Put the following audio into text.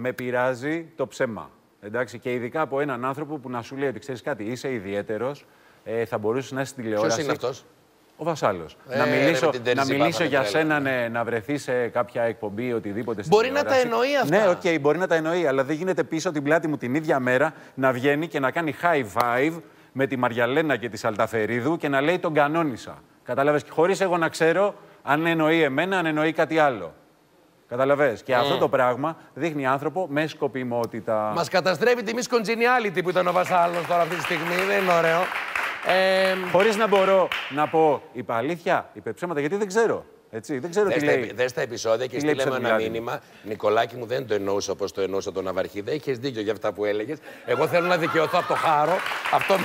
με πειράζει το ψέμα. Εντάξει, και ειδικά από έναν άνθρωπο που να σου λέει ότι ξέρεις κάτι, είσαι ιδιαίτερος, ε, θα μπορούσες να είσαι στην τηλεόραση. Ποιο είναι αυτός; Ο Βασάλος. Ε, να ρε, μιλήσω, με την να Τερζή μιλήσω πάθαμε για τρέλα. σένα, ναι, να βρεθείς σε κάποια εκπομπή ή οτιδήποτε στην Μπορεί να τα τηλεόραση. εννοεί αυτά. Ναι, οκ, μπορεί να τα εννοεί, αλλά δεν γίνεται πίσω την πλάτη μου την ίδια μέρα να βγαίνει και να κάνει high five με τη Μαριαλένα και τη Σαλταφερίδου και να λέει τον κανόνισα. Κατάλαβες, χωρίς εγώ να ξέρω αν εννοεί εμένα, αν εννοεί κάτι άλλο. Καταλαβες. Και αυτό το πράγμα δείχνει άνθρωπο με σκοπιμότητα. Μας καταστρέφει τη Miss Congeniality που ήταν ο Βασάλος τώρα αυτή τη στιγμή. Δεν είναι ωραίο. Ε, Χωρίς να μπορώ να πω είπα αλήθεια, είπε ψέματα, γιατί δεν ξέρω. Έτσι, δεν ξέρω τι Δες τα, λέει. επει- δες τα επεισόδια και Τι λέει στείλε μου ένα Ψαρμιλάτη. μήνυμα. Νικολάκη μου δεν το εννοούσα όπως το εννοούσα τον Ναυαρχίδα. Έχεις δίκιο για αυτά που έλεγες. Εγώ θέλω να δικαιωθώ από το χάρο. Αυτό με,